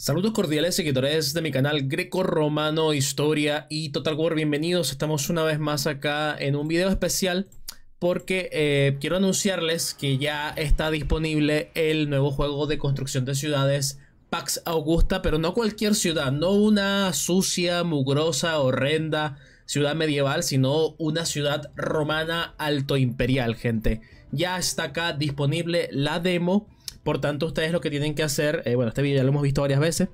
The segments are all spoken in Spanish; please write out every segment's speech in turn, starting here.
Saludos cordiales seguidores de mi canal Greco-Romano, Historia y Total War. Bienvenidos, estamos una vez más acá en un video especial porque eh, quiero anunciarles que ya está disponible el nuevo juego de construcción de ciudades Pax Augusta, pero no cualquier ciudad, no una sucia, mugrosa, horrenda ciudad medieval, sino una ciudad romana alto imperial, gente. Ya está acá disponible la demo por tanto, ustedes lo que tienen que hacer, eh, bueno, este video ya lo hemos visto varias veces.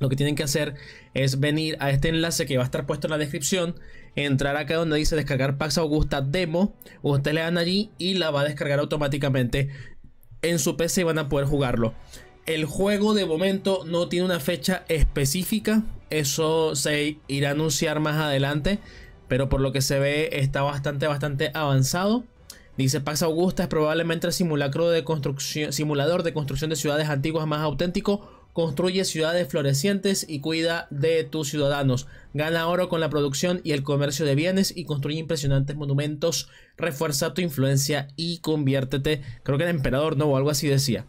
Lo que tienen que hacer es venir a este enlace que va a estar puesto en la descripción, entrar acá donde dice descargar Pax Augusta Demo, ustedes le dan allí y la va a descargar automáticamente en su PC y van a poder jugarlo. El juego de momento no tiene una fecha específica, eso se irá a anunciar más adelante, pero por lo que se ve está bastante, bastante avanzado. Dice Pax Augusta es probablemente el simulacro de simulador de construcción de ciudades antiguas más auténtico. Construye ciudades florecientes y cuida de tus ciudadanos. Gana oro con la producción y el comercio de bienes y construye impresionantes monumentos. Refuerza tu influencia y conviértete, creo que en emperador, ¿no? O algo así decía.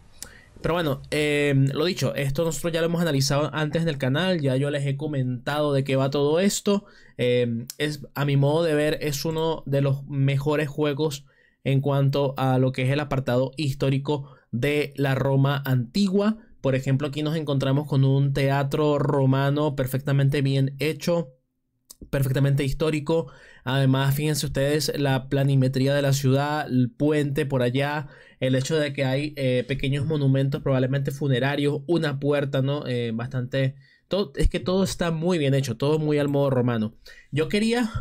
Pero bueno, em, lo dicho, esto nosotros ya lo hemos analizado antes en el canal, ya yo les he comentado de qué va todo esto. Em, es, a mi modo de ver, es uno de los mejores juegos en cuanto a lo que es el apartado histórico de la Roma antigua. Por ejemplo, aquí nos encontramos con un teatro romano perfectamente bien hecho, perfectamente histórico. Además, fíjense ustedes la planimetría de la ciudad, el puente por allá, el hecho de que hay eh, pequeños monumentos, probablemente funerarios, una puerta, ¿no? Eh, bastante... Es que todo está muy bien hecho, todo muy al modo romano. Yo quería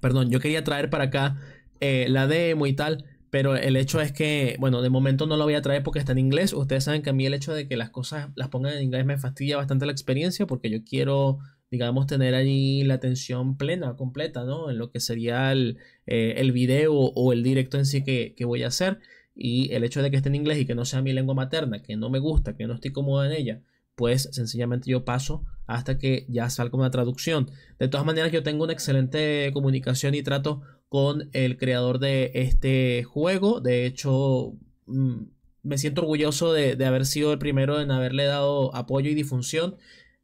perdón, yo quería traer para acá eh, la demo y tal, pero el hecho es que, bueno, de momento no lo voy a traer porque está en inglés. Ustedes saben que a mí el hecho de que las cosas las pongan en inglés me fastidia bastante la experiencia porque yo quiero, digamos, tener allí la atención plena, completa, ¿no? En lo que sería el, eh, el video o el directo en sí que, que voy a hacer. Y el hecho de que esté en inglés y que no sea mi lengua materna, que no me gusta, que no estoy cómodo en ella, pues sencillamente yo paso hasta que ya salga una traducción. De todas maneras, yo tengo una excelente comunicación y trato con el creador de este juego. De hecho, mm, me siento orgulloso de, haber sido el primero en haberle dado apoyo y difusión.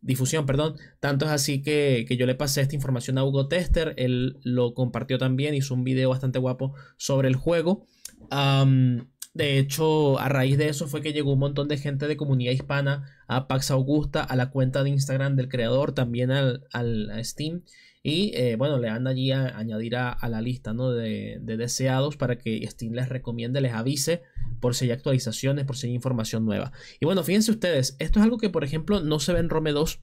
Difusión, perdón. Tanto es así que, yo le pasé esta información a Hugo Tester. Él lo compartió también. Hizo un video bastante guapo sobre el juego. De hecho, a raíz de eso fue que llegó un montón de gente de comunidad hispana a Pax Augusta, a la cuenta de Instagram del creador, también al, Steam. Y eh, bueno, le dan allí a añadir a, la lista ¿no? de, deseados para que Steam les recomiende, les avise por si hay actualizaciones, por si hay información nueva. Y bueno, fíjense ustedes, esto es algo que por ejemplo no se ve en Rome 2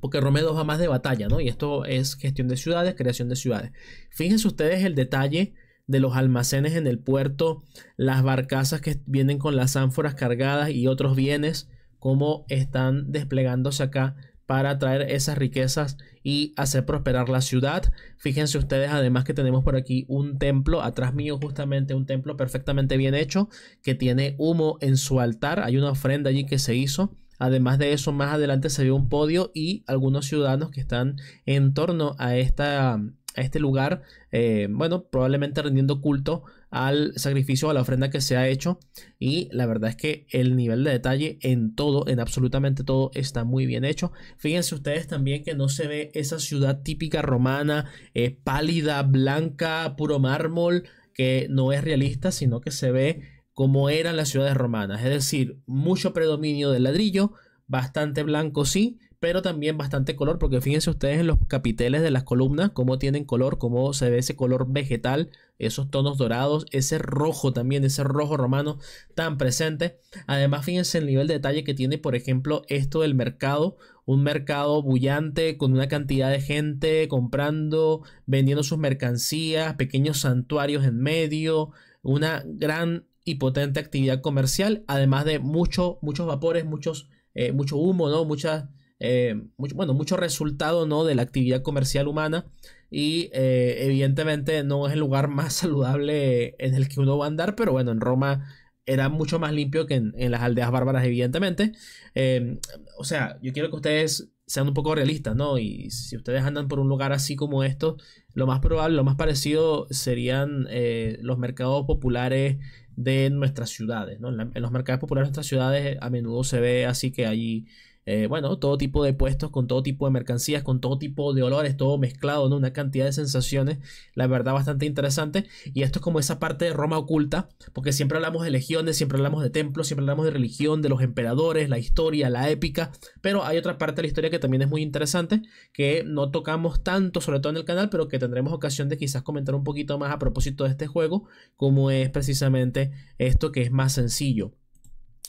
porque Rome 2 va más de batalla, ¿no? Y esto es gestión de ciudades, creación de ciudades. Fíjense ustedes el detalle de los almacenes en el puerto, las barcazas que vienen con las ánforas cargadas y otros bienes, cómo están desplegándose acá para traer esas riquezas y hacer prosperar la ciudad. Fíjense ustedes además que tenemos por aquí un templo, atrás mío justamente un templo perfectamente bien hecho que tiene humo en su altar, hay una ofrenda allí que se hizo. Además de eso, más adelante se ve un podio y algunos ciudadanos que están en torno a esta a este lugar, eh, bueno, probablemente rendiendo culto al sacrificio, a la ofrenda que se ha hecho. Y la verdad es que el nivel de detalle en todo, en absolutamente todo, está muy bien hecho. Fíjense ustedes también que no se ve esa ciudad típica romana, eh, pálida, blanca, puro mármol, que no es realista, sino que se ve como eran las ciudades romanas. Es decir, mucho predominio del ladrillo, bastante blanco sí, pero también bastante color, porque fíjense ustedes en los capiteles de las columnas, cómo tienen color, cómo se ve ese color vegetal, esos tonos dorados, ese rojo también, ese rojo romano tan presente. Además, fíjense el nivel de detalle que tiene, por ejemplo, esto del mercado, un mercado bullante con una cantidad de gente comprando, vendiendo sus mercancías, pequeños santuarios en medio, una gran y potente actividad comercial, además de mucho, muchos vapores, muchos, eh, mucho humo, ¿no? Muchas eh, bueno, mucho resultado ¿no? de la actividad comercial humana y eh, evidentemente no es el lugar más saludable en el que uno va a andar, pero bueno, en Roma era mucho más limpio que en, las aldeas bárbaras, evidentemente. Eh, o sea, yo quiero que ustedes sean un poco realistas, ¿no? Y si ustedes andan por un lugar así como esto, lo más probable, lo más parecido serían los mercados populares de nuestras ciudades, ¿no? En, en, los mercados populares de nuestras ciudades a menudo se ve así que hay eh, bueno, todo tipo de puestos, con todo tipo de mercancías, con todo tipo de olores, todo mezclado, ¿no? Una cantidad de sensaciones, la verdad, bastante interesante. Y esto es como esa parte de Roma oculta, porque siempre hablamos de legiones, siempre hablamos de templos, siempre hablamos de religión, de los emperadores, la historia, la épica, pero hay otra parte de la historia que también es muy interesante, que no tocamos tanto, sobre todo en el canal, pero que tendremos ocasión de quizás comentar un poquito más a propósito de este juego, como es precisamente esto que es más sencillo.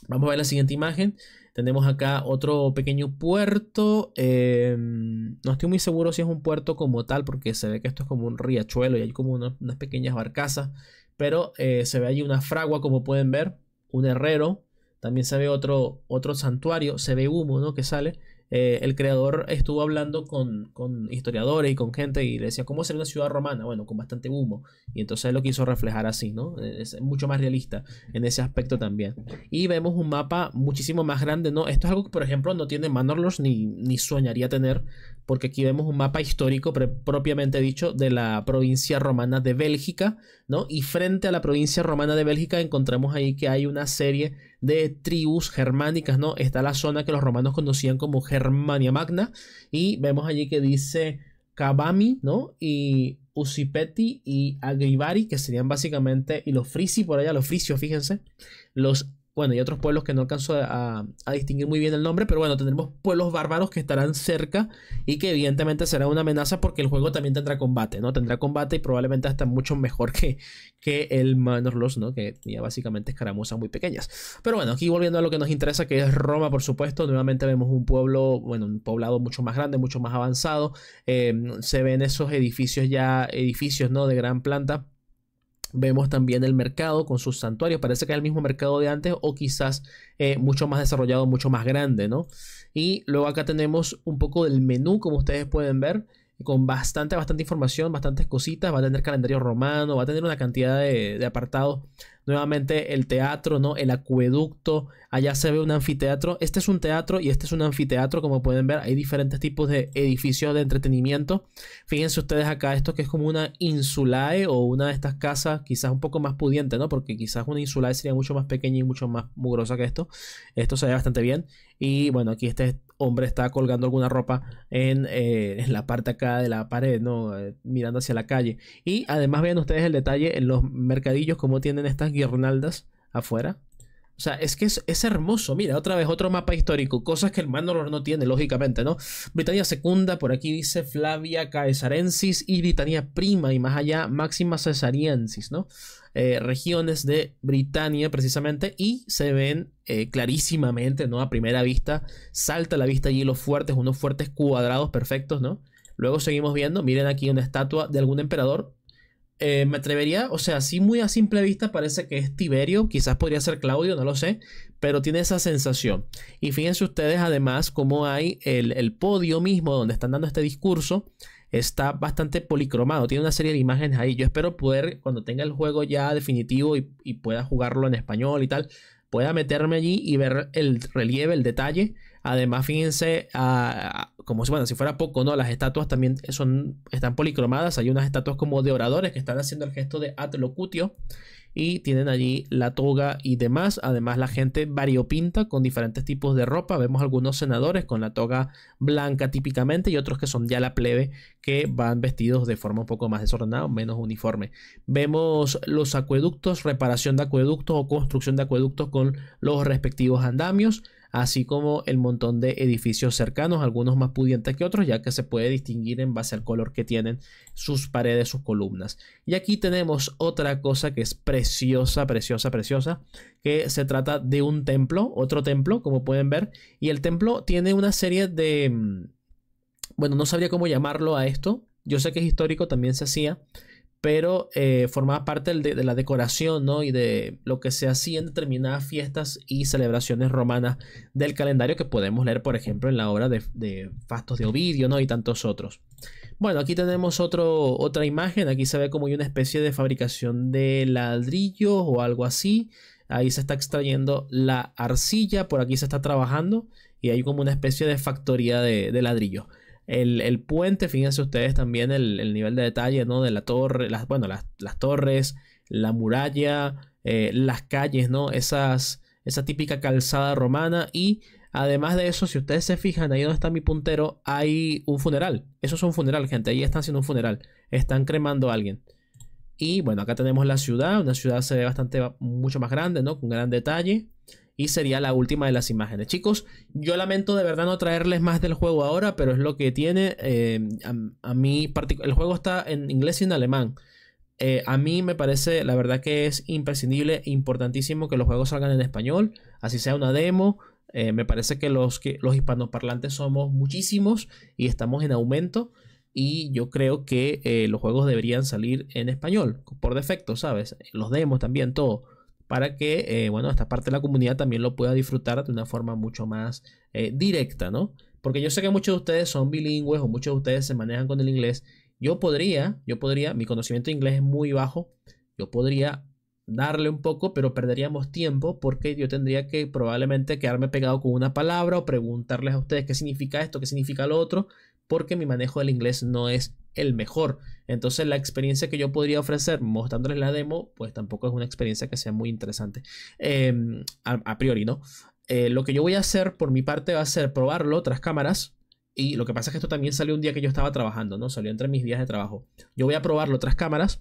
Vamos a ver la siguiente imagen. Tenemos acá otro pequeño puerto. Em, no estoy muy seguro si es un puerto como tal, porque se ve que esto es como un riachuelo y hay como unas, pequeñas barcazas. Pero eh, se ve allí una fragua, como pueden ver, un herrero. También se ve otro, otro santuario, se ve humo, ¿no? Que sale. Eh, el creador estuvo hablando con, historiadores y con gente y le decía, ¿cómo sería una ciudad romana? Bueno, con bastante humo. Y entonces lo quiso reflejar así, ¿no? Es mucho más realista en ese aspecto también. Y vemos un mapa muchísimo más grande, ¿no? Esto es algo que, por ejemplo, no tiene Manorlos ni, ni soñaría tener, porque aquí vemos un mapa histórico propiamente dicho de la provincia romana de Bélgica, ¿no? Y frente a la provincia romana de Bélgica encontramos ahí que hay una serie de tribus germánicas, ¿no? Está la zona que los romanos conocían como Germania Magna y vemos allí que dice Cabami, ¿no? Y Usipeti y Agribari, que serían básicamente, y los frisi por allá, los frisios, fíjense, los bueno, y otros pueblos que no alcanzo a, distinguir muy bien el nombre, pero bueno, tendremos pueblos bárbaros que estarán cerca y que evidentemente será una amenaza porque el juego también tendrá combate, ¿no? Tendrá combate y probablemente hasta mucho mejor que, que el Manorlos, ¿no? Que ya básicamente escaramuzas muy pequeñas. Pero bueno, aquí volviendo a lo que nos interesa, que es Roma, por supuesto, nuevamente vemos un pueblo, bueno, un poblado mucho más grande, mucho más avanzado. Eh, se ven esos edificios ya, edificios, ¿no? De gran planta Vemos también el mercado con sus santuarios. Parece que es el mismo mercado de antes o quizás eh, mucho más desarrollado, mucho más grande, ¿no? Y luego acá tenemos un poco del menú, como ustedes pueden ver, con bastante, bastante información, bastantes cositas. Va a tener calendario romano, va a tener una cantidad de, apartados Nuevamente el teatro, ¿no? El acueducto. Allá se ve un anfiteatro. Este es un teatro y este es un anfiteatro, como pueden ver. Hay diferentes tipos de edificios de entretenimiento. Fíjense ustedes acá, esto que es como una insulae o una de estas casas, quizás un poco más pudiente, ¿no? Porque quizás una insulae sería mucho más pequeña y mucho más mugrosa que esto. Esto se ve bastante bien. Y bueno, aquí este hombre está colgando alguna ropa en, eh, la parte acá de la pared, ¿no? Eh, mirando hacia la calle. Y además vean ustedes el detalle en los mercadillos, como tienen estas guirnaldas afuera. O sea, es que es, hermoso. Mira, otra vez otro mapa histórico. Cosas que el Mandalor no tiene, lógicamente, ¿no? Britania Secunda, por aquí dice Flavia Caesarensis y Britania Prima. Y más allá, Máxima Cesariensis, ¿no? Eh, regiones de Britania, precisamente. Y se ven eh, clarísimamente, ¿no? A primera vista. Salta a la vista allí los fuertes, unos fuertes cuadrados perfectos, ¿no? Luego seguimos viendo, miren aquí una estatua de algún emperador eh, me atrevería, o sea, sí muy a simple vista parece que es Tiberio, quizás podría ser Claudio, no lo sé, pero tiene esa sensación. Y fíjense ustedes además cómo hay el, podio mismo donde están dando este discurso, está bastante policromado, tiene una serie de imágenes ahí. Yo espero poder, cuando tenga el juego ya definitivo y, y pueda jugarlo en español y tal, pueda meterme allí y ver el relieve, el detalle Además, fíjense, como si, bueno, si fuera poco, ¿no? Las estatuas también son, están policromadas. Hay unas estatuas como de oradores que están haciendo el gesto de atlocutio y tienen allí la toga y demás. Además, la gente variopinta con diferentes tipos de ropa. Vemos algunos senadores con la toga blanca típicamente y otros que son ya la plebe que van vestidos de forma un poco más desordenada, menos uniforme. Vemos los acueductos, reparación de acueductos o construcción de acueductos con los respectivos andamios así como el montón de edificios cercanos, algunos más pudientes que otros, ya que se puede distinguir en base al color que tienen sus paredes, sus columnas. Y aquí tenemos otra cosa que es preciosa, preciosa, preciosa, que se trata de un templo, otro templo, como pueden ver, y el templo tiene una serie de... Mm, bueno, no sabría cómo llamarlo a esto, yo sé que es histórico, también se hacía, pero eh, formaba parte de, la decoración ¿no? y de lo que se hacía en determinadas fiestas y celebraciones romanas del calendario que podemos leer, por ejemplo, en la obra de, Fastos de Ovidio ¿no? y tantos otros. Bueno, aquí tenemos otra imagen, aquí se ve como hay una especie de fabricación de ladrillos o algo así. Ahí se está extrayendo la arcilla, por aquí se está trabajando y hay como una especie de factoría de, ladrillo. El, puente, fíjense ustedes también el, nivel de detalle, ¿no? De la torre, las, bueno, las, torres, la muralla, eh, las calles, ¿no? Esas, esa típica calzada romana y además de eso, si ustedes se fijan, ahí donde está mi puntero, hay un funeral. Eso es un funeral, gente. Ahí están haciendo un funeral. Están cremando a alguien. Y bueno, acá tenemos la ciudad. Una ciudad se ve bastante, mucho más grande, ¿no? Con gran detalle. Y sería la última de las imágenes. Chicos, yo lamento de verdad no traerles más del juego ahora, pero es lo que tiene. Eh, a, mí, el juego está en inglés y en alemán. Eh, a mí me parece, la verdad que es imprescindible, importantísimo que los juegos salgan en español, así sea una demo. Eh, me parece que los, que los hispanoparlantes somos muchísimos y estamos en aumento. Y yo creo que los juegos deberían salir en español, por defecto, ¿sabes? Los demos también, todo para que, eh, bueno, esta parte de la comunidad también lo pueda disfrutar de una forma mucho más eh, directa, ¿no? Porque yo sé que muchos de ustedes son bilingües o muchos de ustedes se manejan con el inglés. Yo podría, yo podría, mi conocimiento de inglés es muy bajo, yo podría darle un poco, pero perderíamos tiempo porque yo tendría que probablemente quedarme pegado con una palabra o preguntarles a ustedes qué significa esto, qué significa lo otro, porque mi manejo del inglés no es el mejor. Entonces la experiencia que yo podría ofrecer mostrándoles la demo, pues tampoco es una experiencia que sea muy interesante. Em, a, priori, ¿no? Eh, lo que yo voy a hacer por mi parte va a ser probarlo tras cámaras. Y lo que pasa es que esto también salió un día que yo estaba trabajando, ¿no? Salió entre mis días de trabajo. Yo voy a probarlo tras cámaras.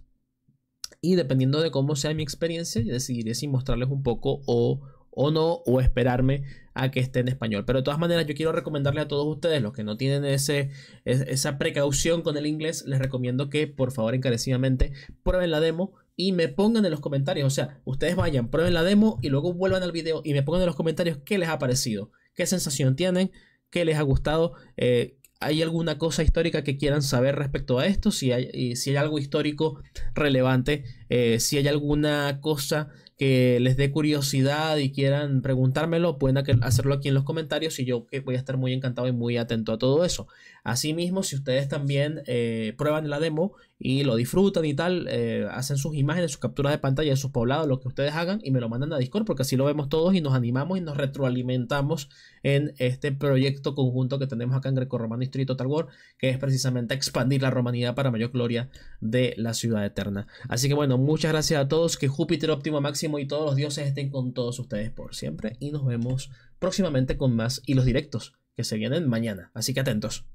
Y dependiendo de cómo sea mi experiencia, decidiré si mostrarles un poco o, o no, o esperarme a que esté en español. Pero de todas maneras, yo quiero recomendarle a todos ustedes, los que no tienen ese, esa precaución con el inglés, les recomiendo que por favor encarecidamente prueben la demo y me pongan en los comentarios. O sea, ustedes vayan, prueben la demo y luego vuelvan al video y me pongan en los comentarios qué les ha parecido, qué sensación tienen, qué les ha gustado. Eh, ¿Hay alguna cosa histórica que quieran saber respecto a esto? Si hay, si hay algo histórico relevante, eh, si hay alguna cosa que les dé curiosidad y quieran preguntármelo, pueden hacerlo aquí en los comentarios y yo voy a estar muy encantado y muy atento a todo eso. Asimismo, si ustedes también eh, prueban la demo y lo disfrutan y tal, eh, hacen sus imágenes, sus capturas de pantalla de sus poblados, lo que ustedes hagan y me lo mandan a Discord porque así lo vemos todos y nos animamos y nos retroalimentamos en este proyecto conjunto que tenemos acá en Greco Romano History Total que es precisamente expandir la romanidad para mayor gloria de la ciudad eterna. Así que bueno, muchas gracias a todos, que Júpiter óptimo máximo y todos los dioses estén con todos ustedes por siempre y nos vemos próximamente con más hilos directos que se vienen mañana. Así que atentos.